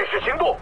开始行动。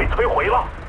被摧毁了。